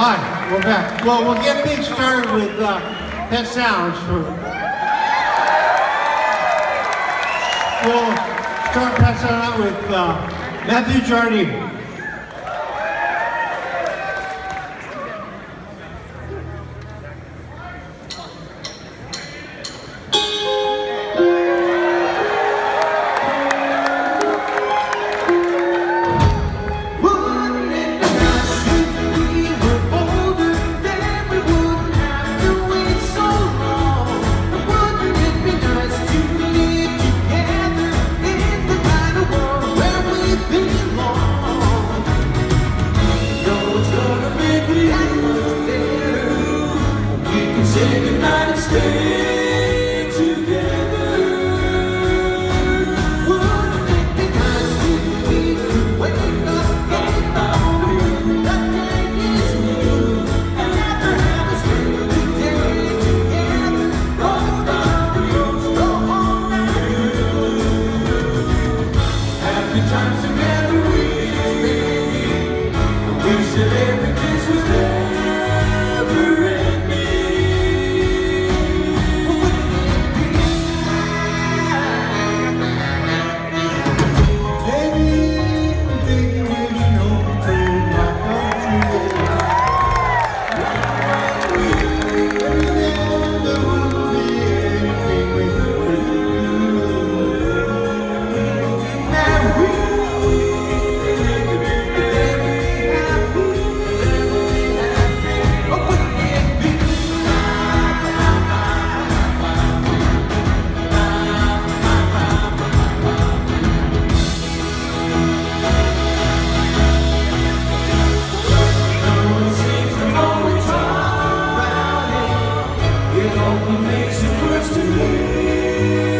Hi, we're back. Well, we'll get things started with uh, Pet Sounds. For, we'll start Pet Sounds out with uh, Matthew Jardine. times amazing first to me.